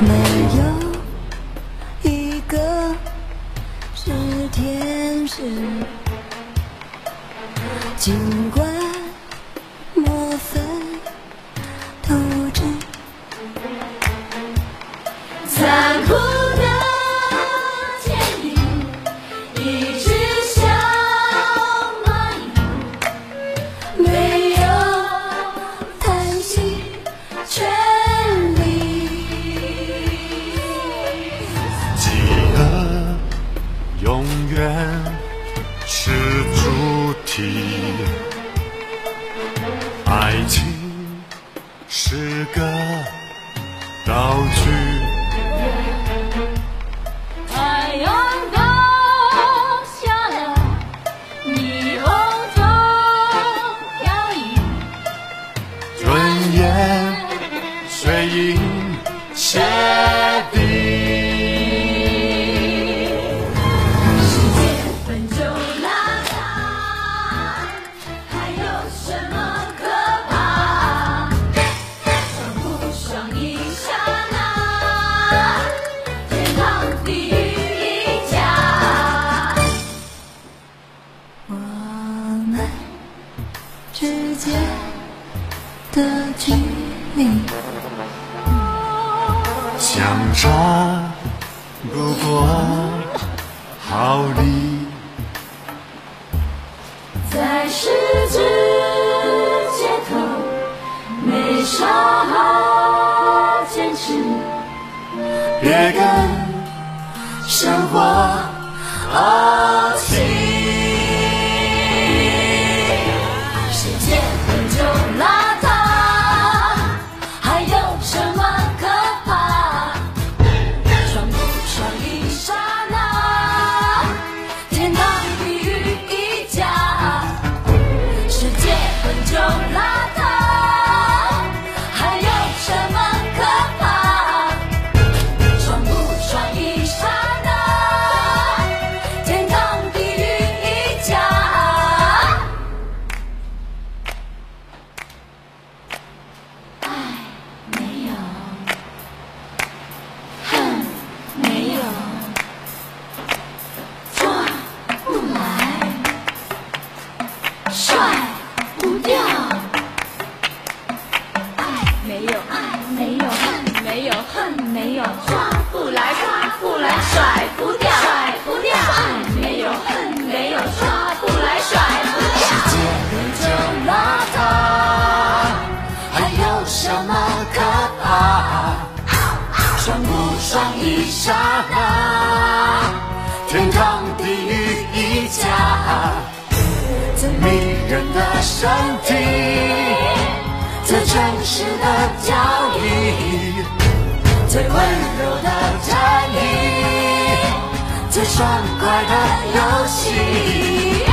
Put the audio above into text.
没有一个是天使，尽管远是主题，爱情是个道具。太阳间的距离，相差不过毫厘，在十字街头，没啥好坚持。别跟生活怄有，恨没有，抓不来，抓不来，甩不掉，甩不掉。爱没有，恨没有，抓不来，甩不掉。世界本就邋遢，还有什么可怕？爽不爽一刹那，天堂地狱一家。最迷人的身体，最真实的交易，最温柔的战役，最爽快的游戏。